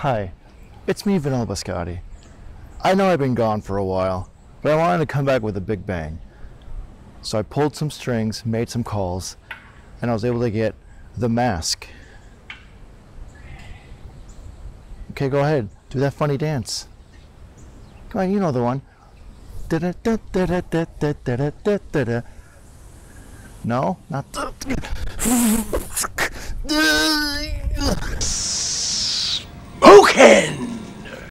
Hi, it's me, Vanilla Bizcotti. I know I've been gone for a while, but I wanted to come back with a big bang. So I pulled some strings, made some calls, and I was able to get the mask. Okay, go ahead. Do that funny dance. Come on, you know the one. No? Not. can.